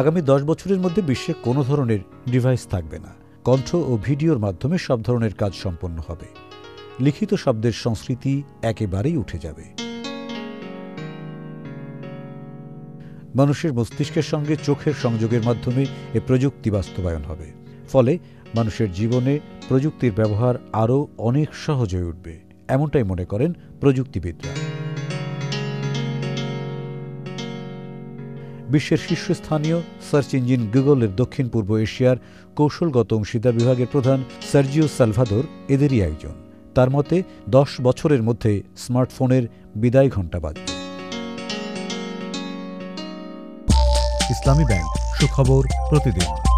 আগামী দশ বছরের মধ্যে বিশ্বে কোনো ধরনের ডিভাইস থাকবে না। কণ্ঠ ও ভিডিওর মাধ্যমে সব ধরনের কাজ সম্পন্ন হবে। লিখিত শব্দের সংস্কৃতি একেবারেই উঠে যাবে। মানুষের মস্তিষ্কের সঙ্গে চোখের সংযোগের মাধ্যমে এ প্রযুক্তি বাস্তবায়ন হবে। ফলে মানুষের জীবনে প্রযুক্তির ব্যবহার আরও অনেক সহজ হয়ে উঠবে, এমনটাই মনে করেন প্রযুক্তিবিদরা। বিশ্বের শীর্ষস্থানীয় সার্চ ইঞ্জিন গুগলের দক্ষিণ পূর্ব এশিয়ার কৌশলগত অংশীদার বিভাগের প্রধান সার্জিও সালভাদোর এদেরই একজন তার মতে, দশ বছরের মধ্যে স্মার্টফোনের বিদায় ঘণ্টা বাজবে ইসলামী ব্যাংক, সুখবর প্রতিদিন।